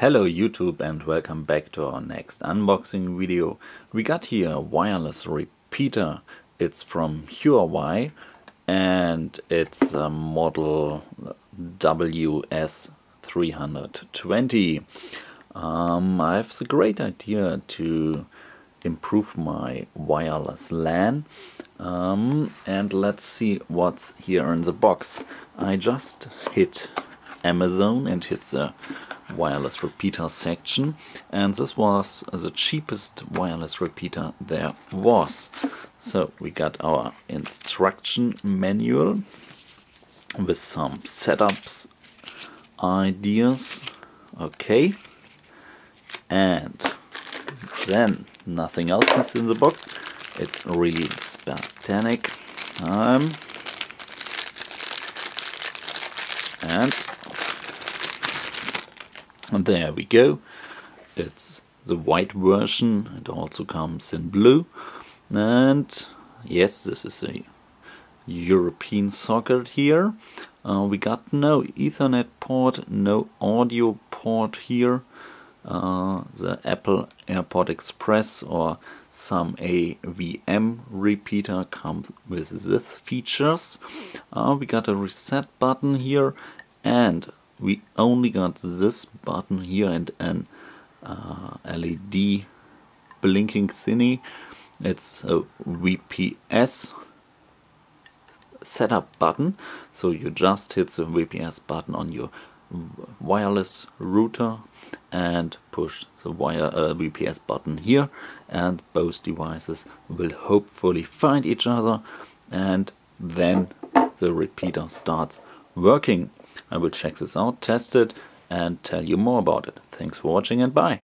Hello YouTube and welcome back to our next unboxing video. We got here a wireless repeater. It's from Huawei and it's a model WS320. Um, I have a great idea to improve my wireless LAN um, and let's see what's here in the box. I just hit Amazon and hit the wireless repeater section and this was the cheapest wireless repeater there was. So we got our instruction manual with some setups ideas okay and then nothing else is in the box it's really spartanic um, and and there we go. It's the white version. It also comes in blue. And yes this is a European socket here. Uh, we got no ethernet port no audio port here. Uh, the Apple AirPort Express or some AVM repeater comes with these features. Uh, we got a reset button here. And we only got this button here and an uh, LED blinking thingy. It's a WPS setup button so you just hit the WPS button on your wireless router and push the wire uh, WPS button here and both devices will hopefully find each other and then the repeater starts working. I will check this out, test it and tell you more about it. Thanks for watching and bye.